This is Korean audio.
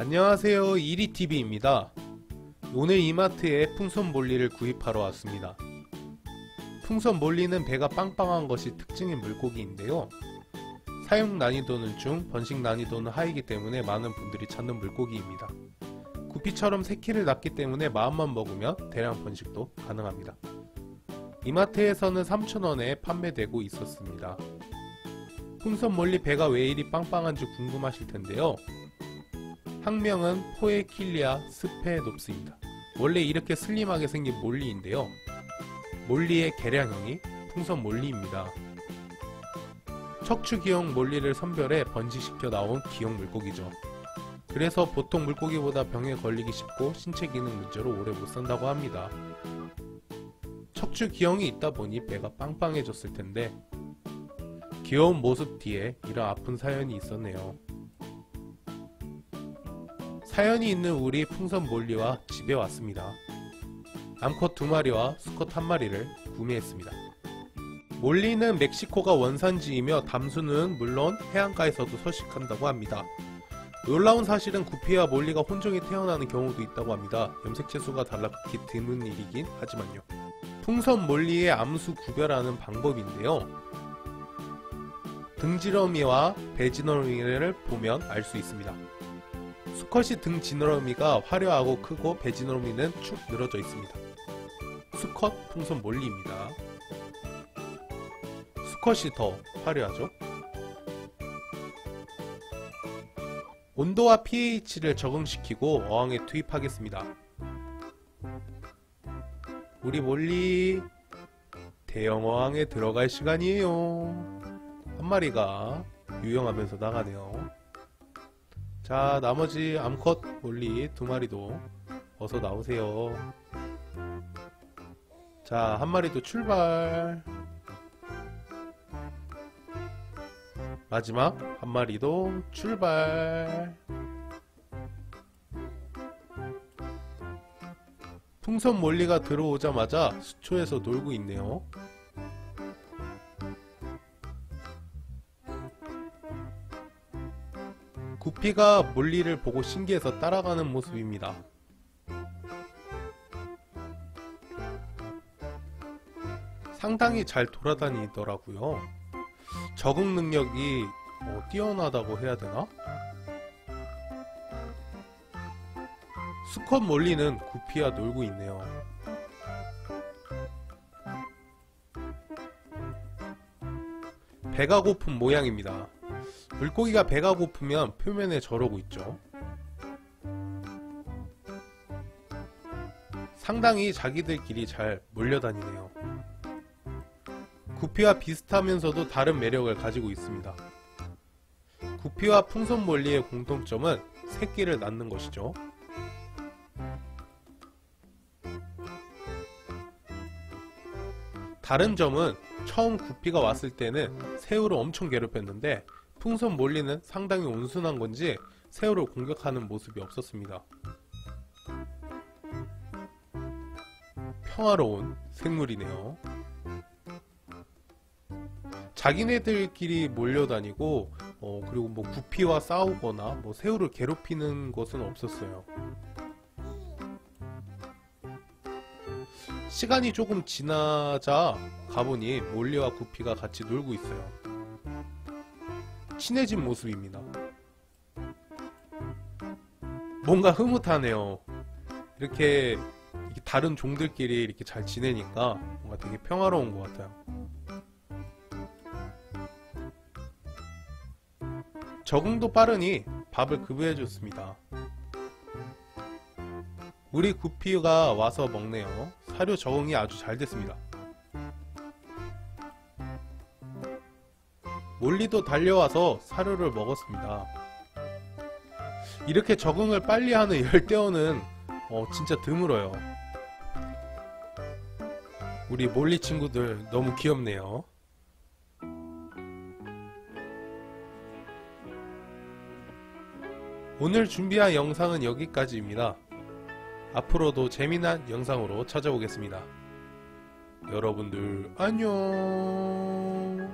안녕하세요. 이리TV입니다. 오늘 이마트에 풍선 몰리를 구입하러 왔습니다. 풍선 몰리는 배가 빵빵한 것이 특징인 물고기인데요. 사용 난이도는 중, 번식 난이도는 하이기 때문에 많은 분들이 찾는 물고기입니다. 구피처럼 새끼를 낳기 때문에 마음만 먹으면 대량 번식도 가능합니다. 이마트에서는 3,000원에 판매되고 있었습니다. 풍선 몰리 배가 왜 이리 빵빵한지 궁금하실 텐데요 학명은 Poecilia sphenops입니다. 원래 이렇게 슬림하게 생긴 몰리인데요. 몰리의 개량형이 풍선 몰리입니다. 척추 기형 몰리를 선별해 번식시켜 나온 기형 물고기죠. 그래서 보통 물고기보다 병에 걸리기 쉽고 신체 기능 문제로 오래 못 산다고 합니다. 척추 기형이 있다 보니 배가 빵빵해졌을 텐데 귀여운 모습 뒤에 이런 아픈 사연이 있었네요. 사연이 있는 우리 풍선 몰리와 집에 왔습니다. 암컷 두 마리와 수컷 한 마리를 구매했습니다. 몰리는 멕시코가 원산지이며 담수는 물론 해안가에서도 서식한다고 합니다. 놀라운 사실은 구피와 몰리가 혼종이 태어나는 경우도 있다고 합니다. 염색체수가 달라 극히 드문 일이긴 하지만요. 풍선 몰리의 암수 구별하는 방법인데요. 등지러미와 배지너미를 보면 알 수 있습니다. 수컷이 등 지느러미가 화려하고 크고 배 지느러미는 축 늘어져 있습니다. 수컷 풍선 몰리입니다. 수컷이 더 화려하죠. 온도와 pH를 적응시키고 어항에 투입하겠습니다. 우리 몰리 대형 어항에 들어갈 시간이에요. 한 마리가 유영하면서 나가네요. 자 나머지 암컷 몰리 두 마리도 어서 나오세요. 자 한 마리도 출발. 마지막 한 마리도 출발. 풍선 몰리가 들어오자마자 수초에서 놀고 있네요 구피가 몰리를 보고 신기해서 따라가는 모습입니다. 상당히 잘 돌아다니더라고요. 적응 능력이 어, 뛰어나다고 해야 되나? 수컷 몰리는 구피와 놀고 있네요. 배가 고픈 모양입니다. 물고기가 배가 고프면 표면에 저러고 있죠. 상당히 자기들끼리 잘 몰려다니네요. 구피와 비슷하면서도 다른 매력을 가지고 있습니다. 구피와 풍선몰리의 공통점은 새끼를 낳는 것이죠. 다른 점은 처음 구피가 왔을 때는 새우를 엄청 괴롭혔는데 풍선 몰리는 상당히 온순한 건지 새우를 공격하는 모습이 없었습니다. 평화로운 생물이네요. 자기네들끼리 몰려다니고 어, 그리고 뭐 구피와 싸우거나 뭐 새우를 괴롭히는 것은 없었어요. 시간이 조금 지나자 가보니 몰리와 구피가 같이 놀고 있어요. 친해진 모습입니다. 뭔가 흐뭇하네요. 이렇게, 다른 종들끼리 이렇게 잘 지내니까 뭔가 되게 평화로운 것 같아요. 적응도 빠르니 밥을 급여해줬습니다. 우리 구피가 와서 먹네요. 사료 적응이 아주 잘 됐습니다. 몰리도 달려와서 사료를 먹었습니다. 이렇게 적응을 빨리 하는 열대어는 어, 진짜 드물어요. 우리 몰리 친구들 너무 귀엽네요. 오늘 준비한 영상은 여기까지입니다. 앞으로도 재미난 영상으로 찾아오겠습니다. 여러분들 안녕